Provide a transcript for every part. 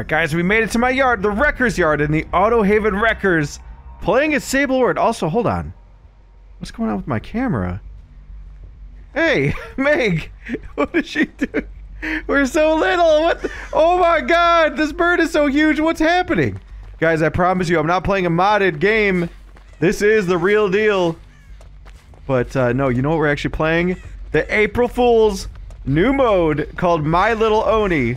Alright guys, we made it to my yard, the Wreckers yard in the Autohaven Wreckers. Playing as Sable Ward. Also, hold on. What's going on with my camera? Hey, Meg! What is she doing? We're so little! What the- Oh my god! This bird is so huge! What's happening? Guys, I promise you, I'm not playing a modded game. This is the real deal. But uh, no, you know what we're actually playing? The April Fool's new mode called My Little Oni.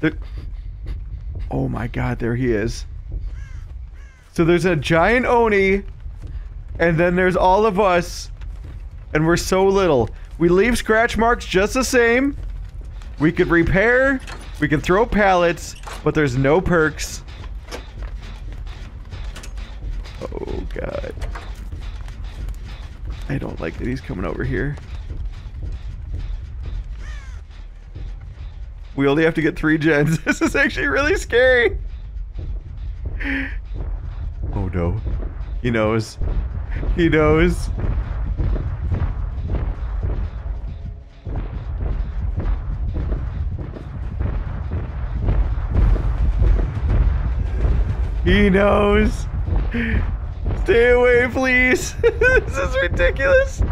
The Oh my god, there he is. So there's a giant Oni, and then there's all of us, and we're so little. We leave scratch marks just the same. We could repair, we can throw pallets, but there's no perks. Oh god. I don't like that he's coming over here. We only have to get three gens. This is actually really scary. Oh no. He knows. He knows. He knows. Stay away, please. this is ridiculous.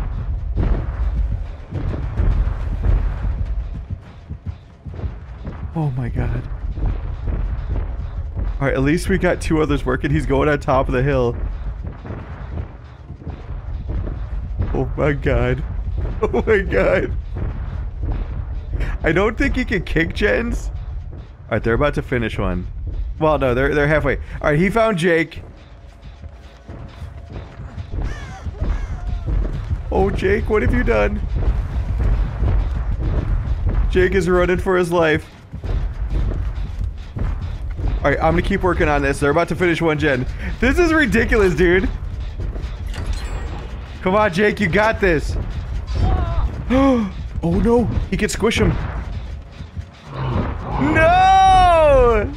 Oh my god. Alright, at least we got two others working. He's going on top of the hill. Oh my god. Oh my god. I don't think he can kick gens. Alright, they're about to finish one. Well, no, they're, they're halfway. Alright, he found Jake. Oh, Jake, what have you done? Jake is running for his life. Alright, I'm gonna keep working on this. They're about to finish one gen. This is ridiculous, dude. Come on, Jake, you got this. oh no, he can squish him. No!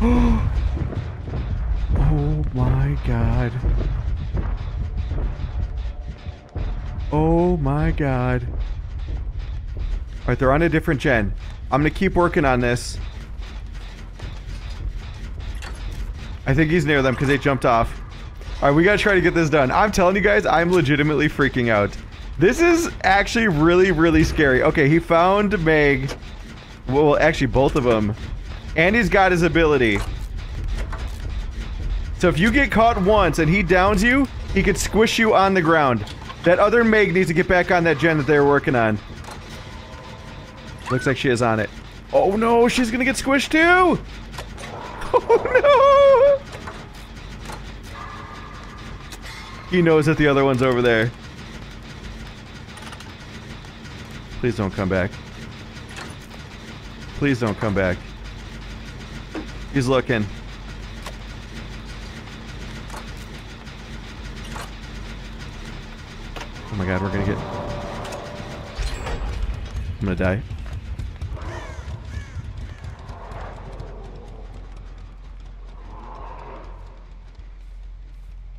oh my god. My god. Alright, they're on a different gen. I'm gonna keep working on this. I think he's near them because they jumped off. Alright, we gotta try to get this done. I'm telling you guys, I'm legitimately freaking out. This is actually really, really scary. Okay, he found Meg. Well, actually, both of them. And he's got his ability. So if you get caught once and he downs you, he could squish you on the ground. That other Meg needs to get back on that gen that they were working on. Looks like she is on it. Oh no, she's gonna get squished too! Oh no! He knows that the other one's over there. Please don't come back. Please don't come back. He's looking. My god, we're gonna get... I'm gonna die.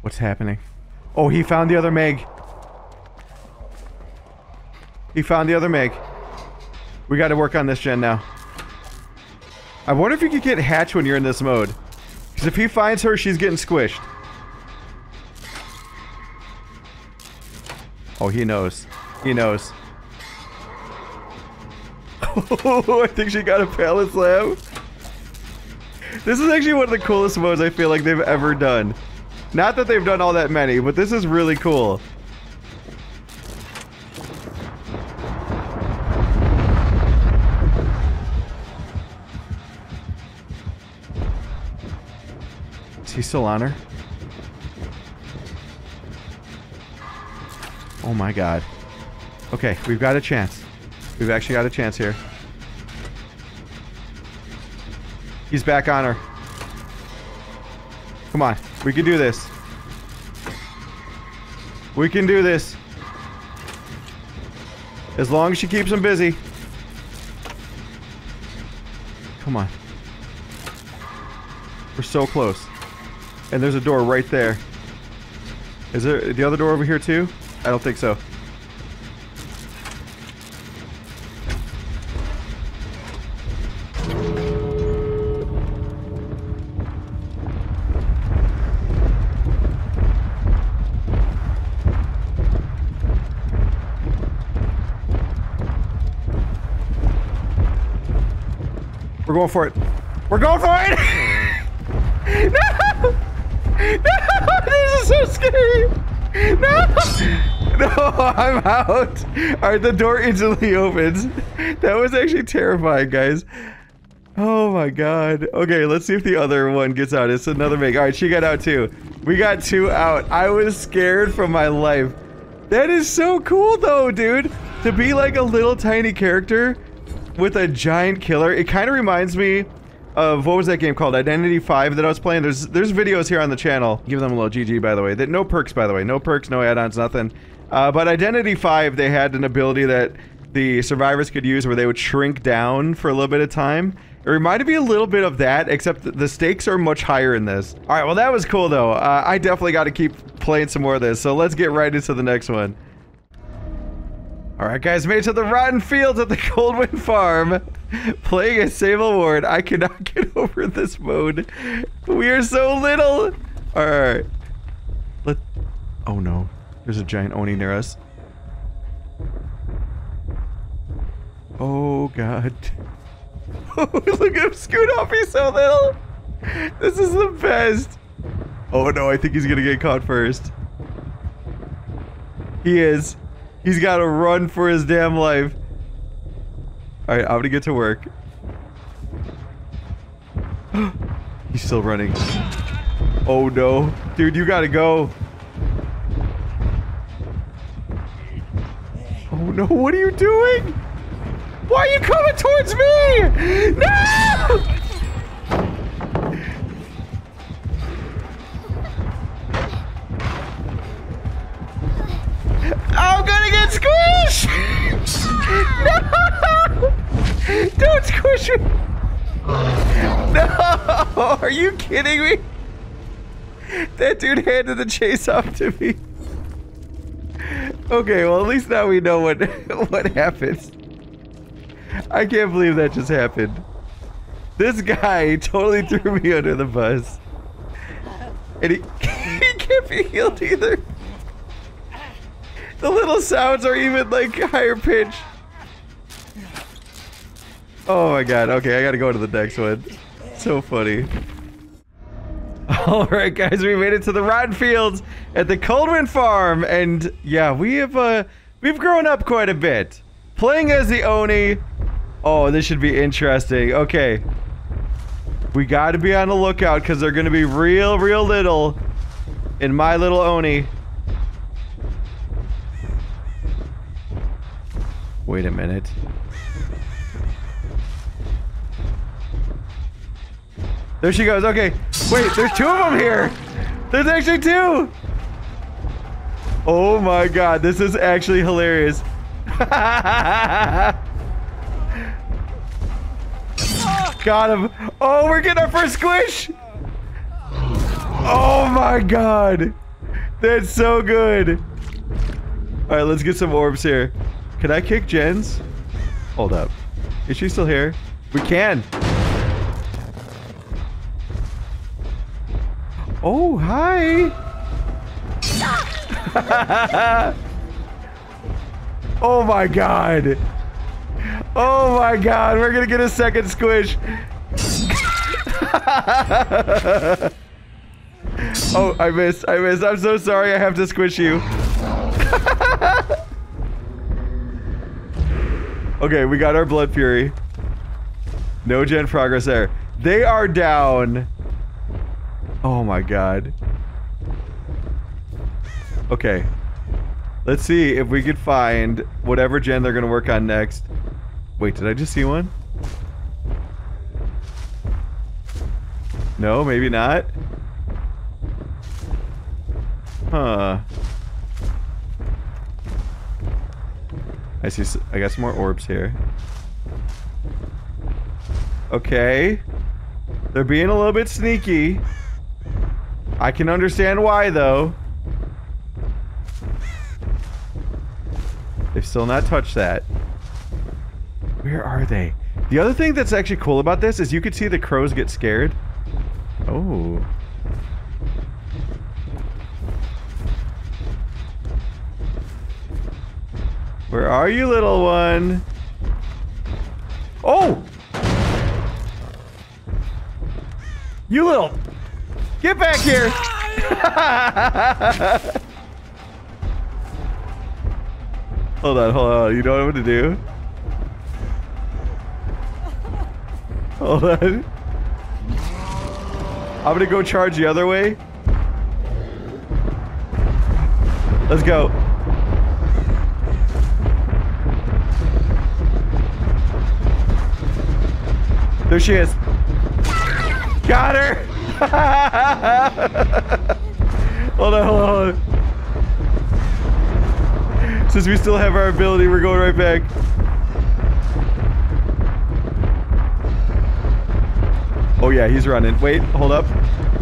What's happening? Oh, he found the other Meg. He found the other Meg. We gotta work on this gen now. I wonder if you could get Hatch when you're in this mode. Because if he finds her, she's getting squished. Oh, he knows. He knows. Oh, I think she got a pallet slam. This is actually one of the coolest modes I feel like they've ever done. Not that they've done all that many, but this is really cool. Is he still on her? Oh my god. Okay, we've got a chance. We've actually got a chance here. He's back on her. Come on. We can do this. We can do this. As long as she keeps him busy. Come on. We're so close. And there's a door right there. Is there the other door over here too? I don't think so. We're going for it. We're going for it! no! No! This is so scary! No! No, I'm out! Alright, the door instantly opens. That was actually terrifying, guys. Oh my god. Okay, let's see if the other one gets out. It's another Meg. Alright, she got out too. We got two out. I was scared for my life. That is so cool though, dude. To be like a little tiny character with a giant killer. It kind of reminds me of what was that game called? Identity 5 that I was playing. There's there's videos here on the channel. Give them a little GG by the way. That no perks by the way. No perks, no add-ons, nothing. Uh, but Identity 5 they had an ability that the survivors could use where they would shrink down for a little bit of time. It reminded me a little bit of that, except the stakes are much higher in this. All right, well, that was cool, though. Uh, I definitely got to keep playing some more of this, so let's get right into the next one. All right, guys, made it to the rotten fields at the Coldwind Farm. Playing as Sable Ward. I cannot get over this mode. We are so little. All right. Let. Oh no, there's a giant Oni near us. Oh god. Oh, look at him scoot off. He's so little. This is the best. Oh no, I think he's gonna get caught first. He is. He's got to run for his damn life. All right, I'm gonna get to work. He's still running. Oh no. Dude, you gotta go. Oh no, what are you doing? Why are you coming towards me? No! I'm gonna get squished! no! Don't squish me! No! Are you kidding me? That dude handed the chase off to me. Okay, well at least now we know what what happened. I can't believe that just happened. This guy totally threw me under the bus. And he, he can't be healed either. The little sounds are even like higher pitch. Oh my god. Okay, I gotta go to the next one. So funny. Alright guys, we made it to the rotten fields at the Coldwind Farm and yeah, we have uh we've grown up quite a bit. Playing as the Oni. Oh, this should be interesting. Okay. We gotta be on the lookout because they're gonna be real, real little in My Little Oni. Wait a minute. There she goes. Okay. Wait, there's two of them here. There's actually two. Oh my god, this is actually hilarious. Got him. Oh, we're getting our first squish. Oh my god. That's so good. All right, let's get some orbs here. Can I kick gens? Hold up. Is she still here? We can. Oh, hi. oh my god. Oh my god, we're gonna get a second squish. oh, I missed. I missed. I'm so sorry I have to squish you. okay, we got our Blood Fury. No gen progress there. They are down. Oh my god. Okay. Let's see if we could find whatever gen they're gonna work on next. Wait, did I just see one? No, maybe not. Huh. I see. I got some more orbs here. Okay. They're being a little bit sneaky. I can understand why, though. They've still not touched that. Where are they? The other thing that's actually cool about this is you could see the crows get scared. Oh. Where are you, little one? Oh! You little Get back here! hold on, hold on. You know what I'm gonna do? Hold on. I'm gonna go charge the other way. Let's go. There she is. Got her! hold on, hold on. Since we still have our ability, we're going right back. Oh yeah, he's running. Wait, hold up.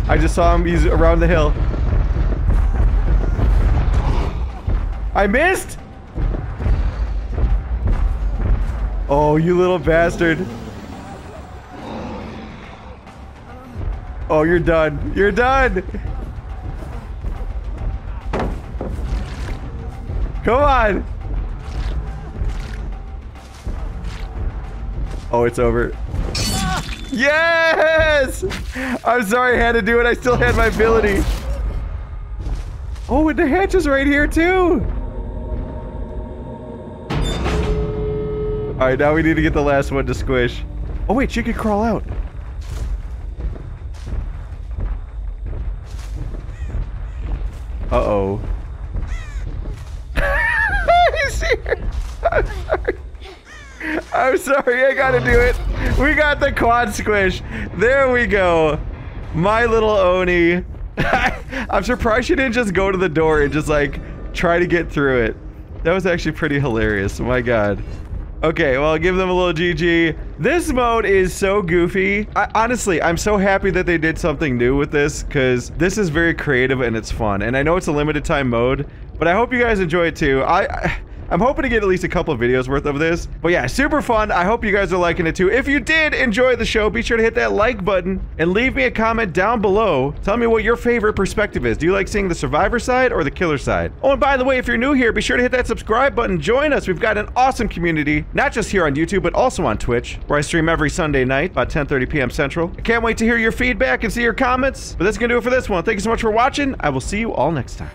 I just saw him. He's around the hill. I missed! Oh, you little bastard. Oh, you're done. You're done. Come on. Oh, it's over. Yes! I'm sorry I had to do it. I still had my ability. Oh, and the hatch is right here too. All right, now we need to get the last one to squish. Oh wait, she could crawl out. Uh-oh. He's here. I'm sorry. I'm sorry, I gotta do it. We got the quad squish. There we go. My little Oni. I'm surprised she didn't just go to the door and just like try to get through it. That was actually pretty hilarious. My god. Okay, well, give them a little GG. This mode is so goofy. I, honestly, I'm so happy that they did something new with this because this is very creative and it's fun. And I know it's a limited time mode, but I hope you guys enjoy it too. I, I I'm hoping to get at least a couple of videos worth of this. But yeah, super fun. I hope you guys are liking it too. If you did enjoy the show, be sure to hit that like button and leave me a comment down below. Tell me what your favorite perspective is. Do you like seeing the survivor side or the killer side? Oh, and by the way, if you're new here, be sure to hit that subscribe button. Join us. We've got an awesome community, not just here on YouTube, but also on Twitch, where I stream every Sunday night, about 10.30 p.m. Central. I can't wait to hear your feedback and see your comments. But that's to do it for this one. Thank you so much for watching. I will see you all next time.